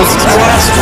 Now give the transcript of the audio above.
Coast Alaska.